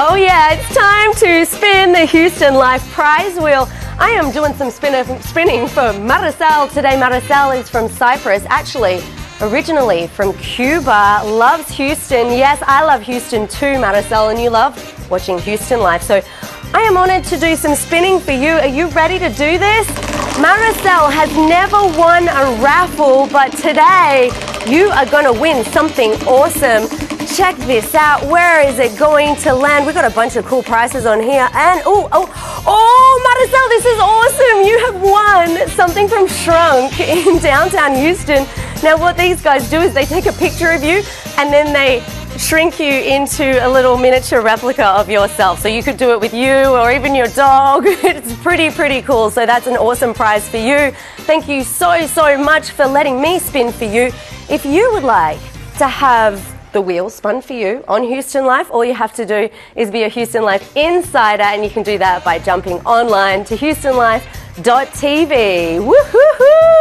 Oh yeah, it's time to spin the Houston Life prize wheel. I am doing some spin spinning for Marisel today. Marisel is from Cypress, actually originally from Cuba, loves Houston. Yes, I love Houston too, Marisel, and you love watching Houston Life. So I am honored to do some spinning for you. Are you ready to do this? Marisel has never won a raffle, but today you are going to win something awesome check this out. Where is it going to land? We've got a bunch of cool prizes on here. And, oh, oh, oh, Marisel, this is awesome. You have won something from Shrunk in downtown Houston. Now, what these guys do is they take a picture of you and then they shrink you into a little miniature replica of yourself. So you could do it with you or even your dog. It's pretty, pretty cool. So that's an awesome prize for you. Thank you so, so much for letting me spin for you. If you would like to have the wheel spun for you on Houston Life. All you have to do is be a Houston Life insider, and you can do that by jumping online to houstonlife.tv. Woohoo!